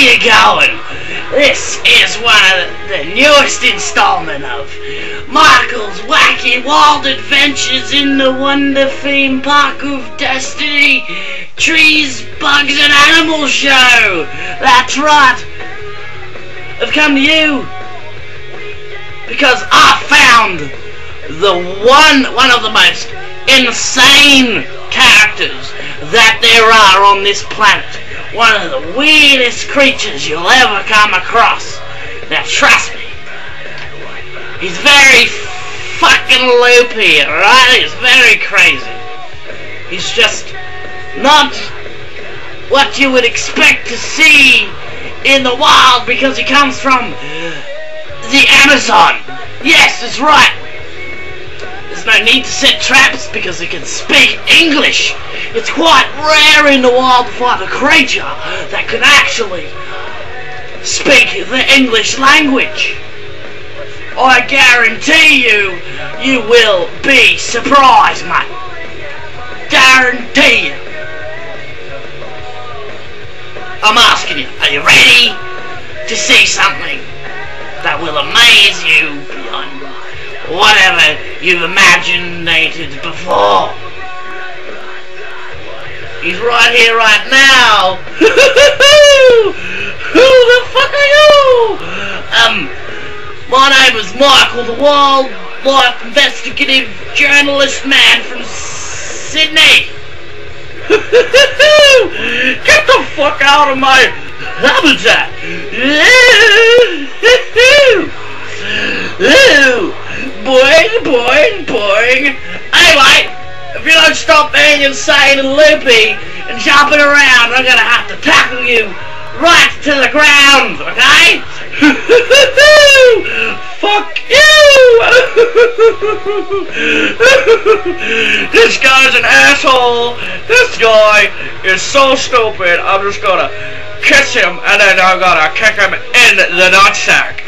going. This is one of the newest installment of Michael's Wacky Wild Adventures in the Wonder Theme Park of Destiny Trees, Bugs and Animals Show. That's right. I've come to you because I found the one one of the most insane characters that there are on this planet. One of the weirdest creatures you'll ever come across. Now trust me, he's very fucking loopy, alright? He's very crazy. He's just not what you would expect to see in the wild because he comes from the Amazon. Yes, that's right. There's no need to set traps because he can speak English. It's quite rare in the wild to find a creature that can actually speak the English language. I guarantee you, you will be surprised, mate. Guarantee you. I'm asking you, are you ready to see something that will amaze you beyond whatever you've imaginated before? He's right here, right now. Who the fuck are you? Um, my name is Michael, the wildlife investigative journalist man from Sydney. Get the fuck out of my habitat! boing, boing, boing. Anyway, if you don't stop being insane and loopy and jumping around, I'm gonna have to tackle you right to the ground, okay? Fuck you! this guy's an asshole. This guy is so stupid. I'm just gonna kiss him and then I'm gonna kick him in the nutsack.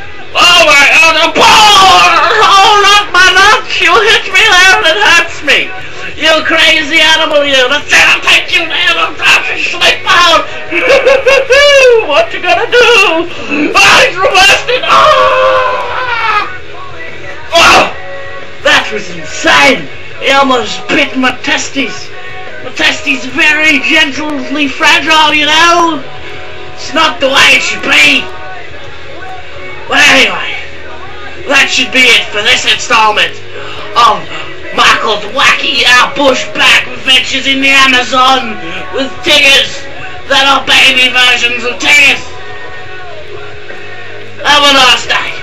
Oh my god, the Oh, not my nuts! You hit me there and it hurts me! You crazy animal, you! Let's I'll take you down and to sleep out! what you gonna do? Oh, he's arrested! Oh! oh! That was insane! He almost bit my testes! My testes very gently fragile, you know? It's not the way it should be! Well, anyway, that should be it for this installment of Michael's Wacky Bushback Adventures in the Amazon with tigers that are baby versions of tigers. Have a nice day.